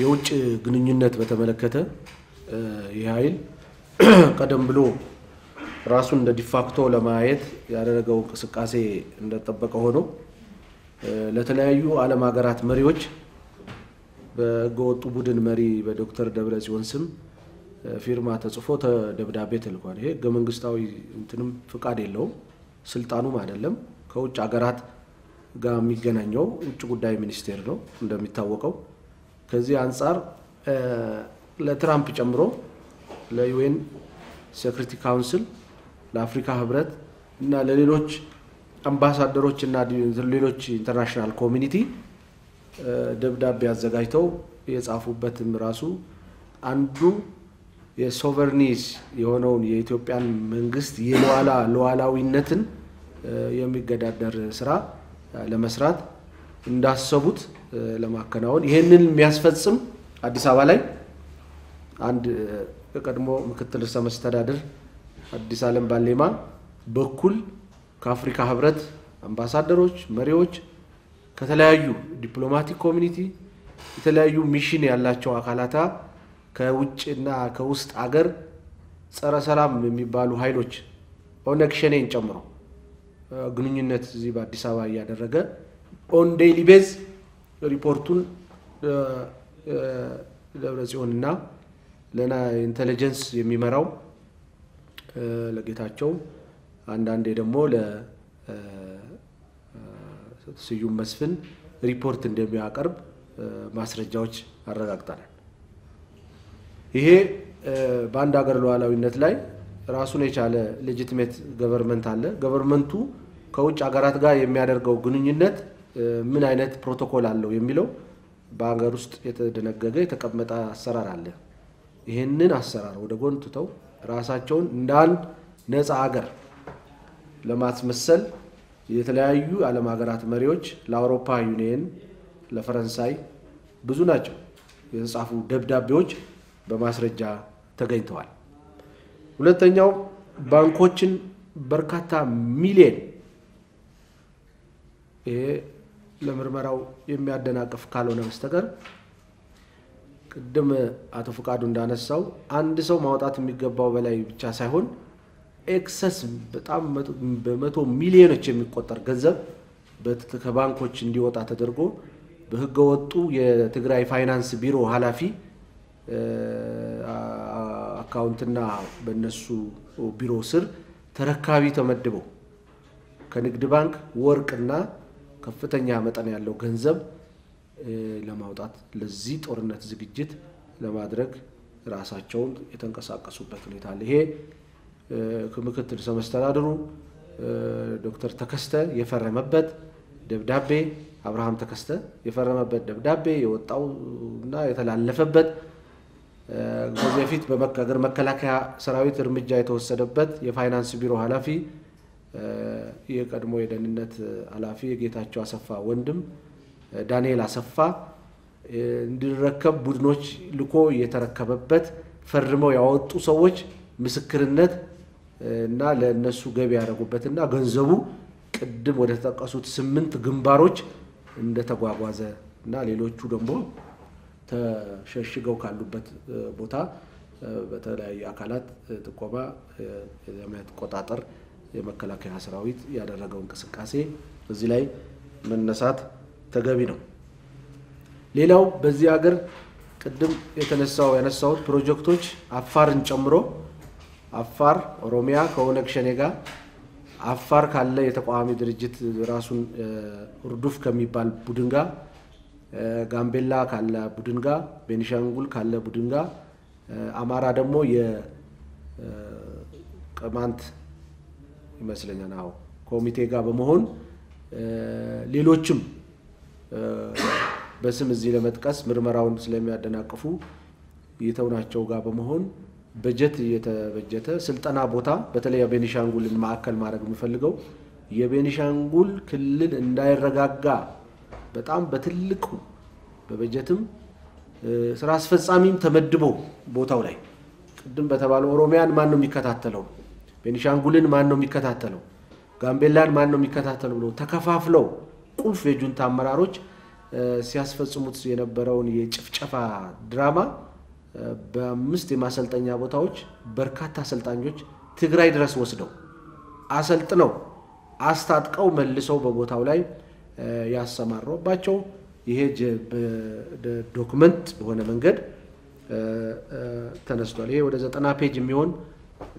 የውጭ ግንኙነት በተመለከተ ይህ ኃይል ቀደም ብሎ ራሱን እንደ ዲፋክቶ ለማየት ያደረገው እንቅስቃሴ እንደጠበቀ ሆኖ ለተለያዩ ዓለም ሀገራት መሪዎች በህገወጡ ቡድን መሪ በዶክተር ደብረጽዮን ስም ፊርማ ተጽፎ ደብዳቤ ተልኳል። ይሄ ህገ መንግስታዊ እንትንም ፍቃድ የለውም ስልጣኑም አይደለም። ከውጭ ሀገራት ጋር የሚገናኘው ውጭ ጉዳይ ሚኒስቴር ነው እንደሚታወቀው። ከዚህ አንጻር ለትራምፕ ጨምሮ ለ UN Security Council፣ ለአፍሪካ ህብረት እና ለሌሎች አምባሳደሮች እና ሌሎች international community ደብዳቤ አዘጋጅተው የጻፉበትም ራሱ አንዱ የ sovereignty የሆነውን የኢትዮጵያን መንግስት የሉዓላ ሉዓላዊነትን የሚገዳደር ስራ ለመስራት እንዳሰቡት ለማከናወን ይህንን የሚያስፈጽም አዲስ አበባ ላይ አንድ የቀድሞ ምክትል ርዕሰ መስተዳድር አዲስ ዓለም ባሌማ በኩል ከአፍሪካ ህብረት አምባሳደሮች፣ መሪዎች ከተለያዩ diplomatic community የተለያዩ mission ያላቸው አካላት ከውጭና ከውስጥ አገር ጸረ ሰላም የሚባሉ ኃይሎች ኦነግ ሸኔን ጨምሮ ግንኙነት እዚህ በአዲስ አበባ እያደረገ on daily base ሪፖርቱን ደብረ ጽዮንና ለና intelligence የሚመራው ለጌታቸው አንዳንዴ ደግሞ ለስዩም መስፍን ሪፖርት እንደሚያቀርብ ማስረጃዎች አረጋግጠናል። ይሄ በአንድ ሀገር ሉዓላዊነት ላይ ራሱን የቻለ legitimate government አለ። government ኡ ከውጭ ሀገራት ጋር የሚያደርገው ግንኙነት ምን አይነት ፕሮቶኮል አለው የሚለው በሀገር ውስጥ የተደነገገ የተቀመጠ አሰራር አለ። ይህንን አሰራር ወደ ጎን ትተው ራሳቸውን እንደ አንድ ነፃ ሀገር ለማስመሰል የተለያዩ ዓለም ሀገራት መሪዎች ለአውሮፓ ዩኒየን፣ ለፈረንሳይ ብዙ ናቸው የተጻፉ ደብዳቤዎች በማስረጃ ተገኝተዋል። ሁለተኛው ባንኮችን በርካታ ሚሊየን ለምርመራው የሚያደናቅፍ ካልሆነ በስተቀር ቅድም አቶ ፍቃዱ እንዳነሳው አንድ ሰው ማውጣት የሚገባው በላይ ብቻ ሳይሆን excess በጣም በመቶ ሚሊዮኖች የሚቆጠር ገንዘብ ከባንኮች እንዲወጣ ተደርጎ በህገወጡ የትግራይ ፋይናንስ ቢሮ ኃላፊ አካውንትና በነሱ ቢሮ ስር ተረካቢ ተመድበው ከንግድ ባንክ ወርቅና ከፍተኛ መጠን ያለው ገንዘብ ለማውጣት ለዚህ ጦርነት ዝግጅት ለማድረግ ራሳቸውን የተንቀሳቀሱበት ሁኔታ አለ። ይሄ ምክትል ርዕሰ መስተዳድሩ ዶክተር ተከስተ የፈረመበት ደብዳቤ አብርሃም ተከስተ የፈረመበት ደብዳቤ የወጣው እና የተላለፈበት ከዚህ በፊት በሀገር መከላከያ ሰራዊት እርምጃ የተወሰደበት የፋይናንስ ቢሮ ኃላፊ የቀድሞ የደህንነት ኃላፊ የጌታቸው አሰፋ ወንድም ዳንኤል አሰፋ እንዲረከብ ቡድኖች ልኮ የተረከበበት ፈርመው ያወጡ ሰዎች ምስክርነት እና ለእነሱ ገቢ ያደረጉበትና ገንዘቡ ቅድም ወደ ተጠቀሱት ስምንት ግንባሮች እንደተጓጓዘ እና ሌሎቹ ደግሞ ተሸሽገው ካሉበት ቦታ በተለያዩ አካላት ጥቆማ የመቆጣጠር የመከላከያ ሰራዊት ያደረገው እንቅስቃሴ እዚህ ላይ መነሳት ተገቢ ነው። ሌላው በዚህ ሀገር ቅድም የተነሳው ያነሳሁት ፕሮጀክቶች አፋርን ጨምሮ አፋር፣ ኦሮሚያ ከኦነግ ሸኔ ጋር አፋር ካለ የተቃዋሚ ድርጅት ራሱን እርዱፍ ከሚባል ቡድን ጋር ጋምቤላ ካለ ቡድን ጋር ቤኒሻንጉል ካለ ቡድን ጋር አማራ ደግሞ የቅማንት ይመስለኛል አዎ ኮሚቴ ጋር በመሆን ሌሎችም በስም እዚህ ለመጥቀስ ምርመራውን ስለሚያደናቅፉ የተውናቸው ጋር በመሆን በጀት እየተበጀተ ስልጠና ቦታ በተለይ የቤኒሻንጉልን ማዕከል ማድረግ የምፈልገው የቤኒሻንጉል ክልል እንዳይረጋጋ በጣም በትልቁ በበጀትም ስራ አስፈጻሚም ተመድቦ ቦታው ላይ ቅድም በተባለው ኦሮሚያን ማን ነው የሚከታተለው? ቤኒሻንጉልን ማን ነው የሚከታተለው? ጋምቤላን ማን ነው የሚከታተለው? ብሎ ተከፋፍለው ቁልፍ የጁንታ አመራሮች ሲያስፈጽሙት የነበረውን የጭፍጨፋ ድራማ በአምስት የማሰልጠኛ ቦታዎች በርካታ አሰልጣኞች ትግራይ ድረስ ወስደው አሰልጥነው አስታጥቀው መልሰው በቦታው ላይ ያሰማሩባቸው ይሄ document በሆነ መንገድ ተነስቷል። ይሄ ወደ ዘጠና page የሚሆን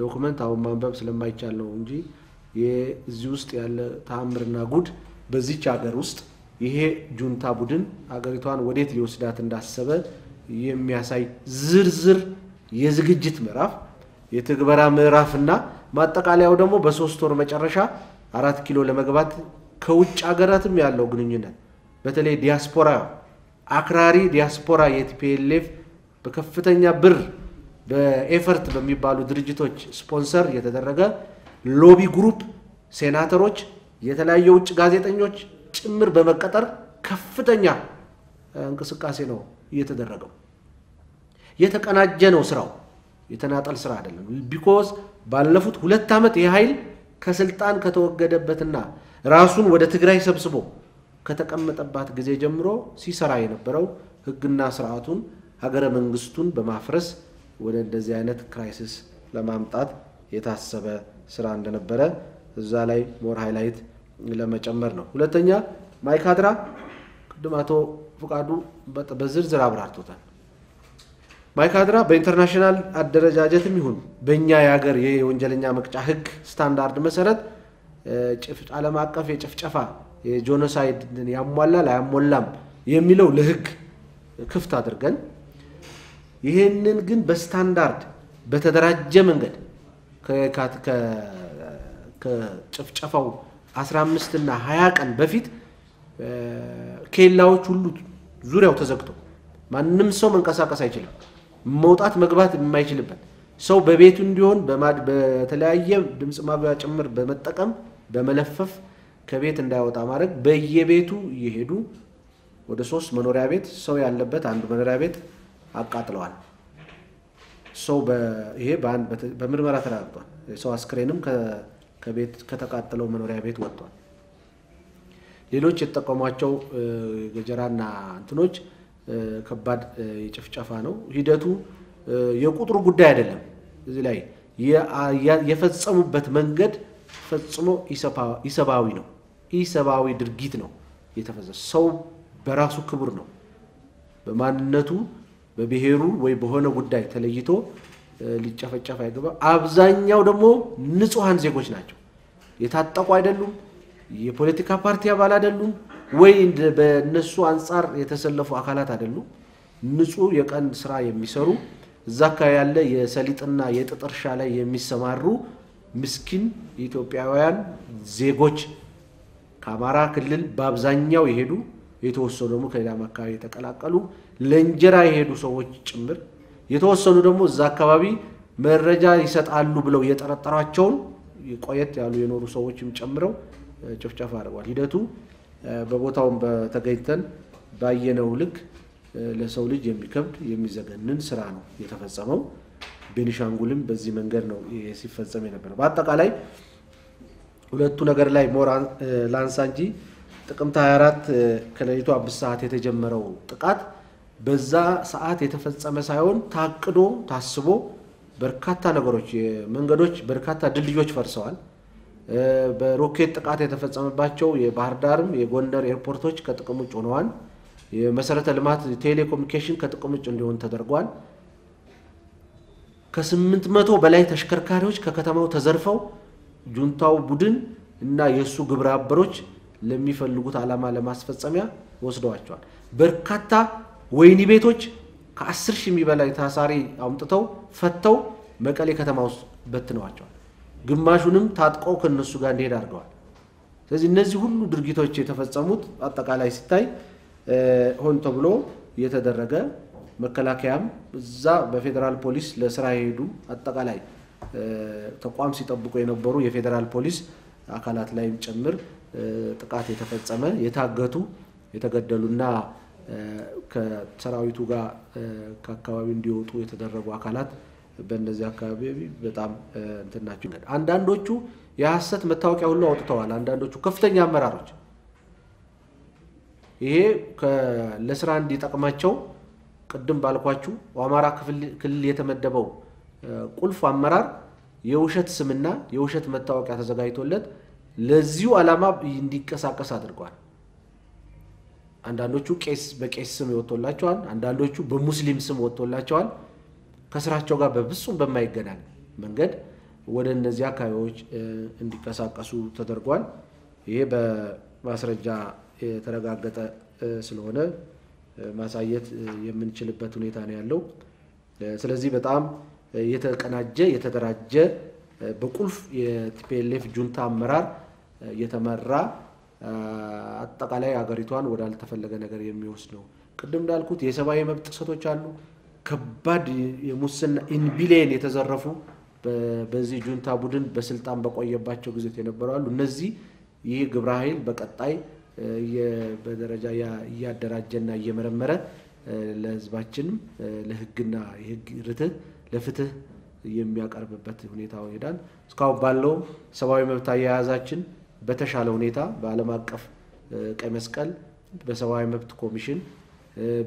document አሁን ማንበብ ስለማይቻል ነው እንጂ እዚህ ውስጥ ያለ ተአምርና ጉድ በዚች ሀገር ውስጥ ይሄ ጁንታ ቡድን ሀገሪቷን ወዴት ሊወስዳት እንዳሰበ የሚያሳይ ዝርዝር የዝግጅት ምዕራፍ የትግበራ ምዕራፍና ማጠቃለያው ደግሞ በሶስት ወር መጨረሻ አራት ኪሎ ለመግባት ከውጭ ሀገራትም ያለው ግንኙነት በተለይ ዲያስፖራ አክራሪ ዲያስፖራ የ TPLF በከፍተኛ ብር በኤፈርት በሚባሉ ድርጅቶች ስፖንሰር የተደረገ lobby group ሴናተሮች፣ የተለያዩ የውጭ ጋዜጠኞች ጭምር በመቀጠር ከፍተኛ እንቅስቃሴ ነው እየተደረገው። የተቀናጀ ነው ስራው፣ የተናጠል ስራ አይደለም። because ባለፉት ሁለት ዓመት ይህ ኃይል ከስልጣን ከተወገደበትና ራሱን ወደ ትግራይ ሰብስቦ ከተቀመጠባት ጊዜ ጀምሮ ሲሰራ የነበረው ሕግና ስርዓቱን ሀገረ መንግስቱን በማፍረስ ወደ እንደዚህ አይነት crisis ለማምጣት የታሰበ ስራ እንደነበረ እዛ ላይ more highlight ለመጨመር ነው። ሁለተኛ ማይካድራ ቅድም አቶ ፍቃዱ በዝርዝር አብራርቶታል። ማይካድራ በ international አደረጃጀትም ይሁን በእኛ የሀገር የወንጀለኛ መቅጫ ህግ ስታንዳርድ መሰረት ዓለም አቀፍ የጭፍጨፋ የ genocide ያሟላል አያሟላም የሚለው ለህግ ክፍት አድርገን ይህንን ግን በስታንዳርድ በተደራጀ መንገድ ከጭፍጨፋው 15 እና 20 ቀን በፊት ኬላዎች ሁሉ ዙሪያው ተዘግቶ ማንም ሰው መንቀሳቀስ አይችልም። መውጣት መግባት የማይችልበት ሰው በቤቱ እንዲሆን በተለያየ ድምፅ ማጉያ ጭምር በመጠቀም በመለፈፍ ከቤት እንዳይወጣ ማድረግ በየቤቱ እየሄዱ ወደ ሶስት መኖሪያ ቤት ሰው ያለበት አንዱ መኖሪያ ቤት አቃጥለዋል። ሰው ይሄ በምርመራ ተረጋግጧል። ሰው አስክሬንም ከቤት ከተቃጠለው መኖሪያ ቤት ወጥቷል። ሌሎች የተጠቀሟቸው ገጀራና እንትኖች ከባድ የጭፍጨፋ ነው። ሂደቱ የቁጥሩ ጉዳይ አይደለም። እዚህ ላይ የፈጸሙበት መንገድ ፈጽሞ ኢሰብአዊ ነው። ኢሰብአዊ ድርጊት ነው የተፈጸመው። ሰው በራሱ ክቡር ነው። በማንነቱ በብሔሩ ወይ በሆነ ጉዳይ ተለይቶ ሊጨፈጨፍ አይገባ። አብዛኛው ደግሞ ንጹሐን ዜጎች ናቸው። የታጠቁ አይደሉም። የፖለቲካ ፓርቲ አባል አይደሉም። ወይ በእነሱ አንጻር የተሰለፉ አካላት አይደሉም። ንጹህ የቀን ስራ የሚሰሩ እዛ አካባቢ ያለ የሰሊጥና የጥጥ እርሻ ላይ የሚሰማሩ ምስኪን ኢትዮጵያውያን ዜጎች ከአማራ ክልል በአብዛኛው የሄዱ የተወሰኑ ደግሞ ከሌላም አካባቢ የተቀላቀሉ ለእንጀራ የሄዱ ሰዎች ጭምር የተወሰኑ ደግሞ እዛ አካባቢ መረጃ ይሰጣሉ ብለው የጠረጠሯቸውን ቆየት ያሉ የኖሩ ሰዎችም ጨምረው ጭፍጨፋ አድርጓል። ሂደቱ በቦታውም በተገኝተን ባየነው ልክ ለሰው ልጅ የሚከብድ የሚዘገንን ስራ ነው የተፈጸመው። ቤኒሻንጉልም በዚህ መንገድ ነው ሲፈጸም የነበረው። በአጠቃላይ ሁለቱ ነገር ላይ ሞራ ላንሳ እንጂ ጥቅምት 24 ከሌሊቱ አምስት ሰዓት የተጀመረው ጥቃት በዛ ሰዓት የተፈጸመ ሳይሆን ታቅዶ ታስቦ በርካታ ነገሮች መንገዶች፣ በርካታ ድልድዮች ፈርሰዋል። በሮኬት ጥቃት የተፈጸመባቸው የባህር ዳርም የጎንደር ኤርፖርቶች ከጥቅም ውጭ ሆነዋል። የመሰረተ ልማት ቴሌኮሙኒኬሽን ከጥቅም ውጭ እንዲሆን ተደርጓል። ከስምንት መቶ በላይ ተሽከርካሪዎች ከከተማው ተዘርፈው ጁንታው ቡድን እና የእሱ ግብረ አበሮች ለሚፈልጉት ዓላማ ለማስፈጸሚያ ወስደዋቸዋል። በርካታ ወህኒ ቤቶች ከአስር ሺህ የሚበላይ ታሳሪ አምጥተው ፈተው መቀሌ ከተማ ውስጥ በትነዋቸዋል። ግማሹንም ታጥቀው ከነሱ ጋር እንዲሄድ አድርገዋል። ስለዚህ እነዚህ ሁሉ ድርጊቶች የተፈጸሙት አጠቃላይ ሲታይ ሆን ተብሎ የተደረገ መከላከያም እዛ በፌዴራል ፖሊስ ለስራ የሄዱ አጠቃላይ ተቋም ሲጠብቁ የነበሩ የፌዴራል ፖሊስ አካላት ላይም ጭምር ጥቃት የተፈጸመ የታገቱ የተገደሉና ከሰራዊቱ ጋር ከአካባቢው እንዲወጡ የተደረጉ አካላት በእነዚህ አካባቢ በጣም እንትን አንዳንዶቹ የሐሰት መታወቂያ ሁሉ አውጥተዋል። አንዳንዶቹ ከፍተኛ አመራሮች ይሄ ለስራ እንዲጠቅማቸው ቅድም ባልኳችሁ አማራ ክልል የተመደበው ቁልፍ አመራር የውሸት ስምና የውሸት መታወቂያ ተዘጋጅቶለት ለዚሁ ዓላማ እንዲንቀሳቀስ አድርገዋል። አንዳንዶቹ ቄስ በቄስ ስም ወጥቶላቸዋል። አንዳንዶቹ በሙስሊም ስም ወጥቶላቸዋል። ከስራቸው ጋር በፍጹም በማይገናኝ መንገድ ወደ እነዚህ አካባቢዎች እንዲንቀሳቀሱ ተደርጓል። ይሄ በማስረጃ የተረጋገጠ ስለሆነ ማሳየት የምንችልበት ሁኔታ ነው ያለው። ስለዚህ በጣም የተቀናጀ የተደራጀ በቁልፍ የ TPLF ጁንታ አመራር የተመራ አጠቃላይ ሀገሪቷን ወዳልተፈለገ ነገር የሚወስድ ነው። ቅድም እንዳልኩት የሰብአዊ መብት ጥሰቶች አሉ። ከባድ የሙስና in billion የተዘረፉ በዚህ ጁንታ ቡድን በስልጣን በቆየባቸው ጊዜ የነበሩ አሉ። እነዚህ ይህ ግብረ ኃይል በቀጣይ በደረጃ እያደራጀና እየመረመረ ለሕዝባችንም ለሕግና የሕግ ርትህ ለፍትህ የሚያቀርብበት ሁኔታ ይሄዳል። እስካሁን ባለው ሰብአዊ መብት አያያዛችን በተሻለ ሁኔታ በዓለም አቀፍ ቀይ መስቀል፣ በሰብአዊ መብት ኮሚሽን፣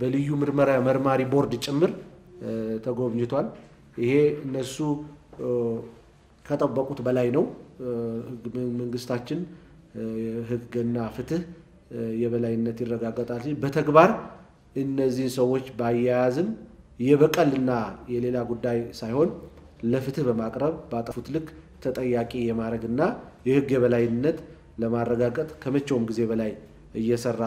በልዩ ምርመራ መርማሪ ቦርድ ጭምር ተጎብኝቷል። ይሄ እነሱ ከጠበቁት በላይ ነው። መንግስታችን ህግና ፍትህ የበላይነት ይረጋገጣል። በተግባር እነዚህን ሰዎች ባያያዝም የበቀልና የሌላ ጉዳይ ሳይሆን ለፍትህ በማቅረብ ባጠፉት ልክ ተጠያቂ የማድረግና የህግ የበላይነት ለማረጋገጥ ከመቼውም ጊዜ በላይ እየሰራ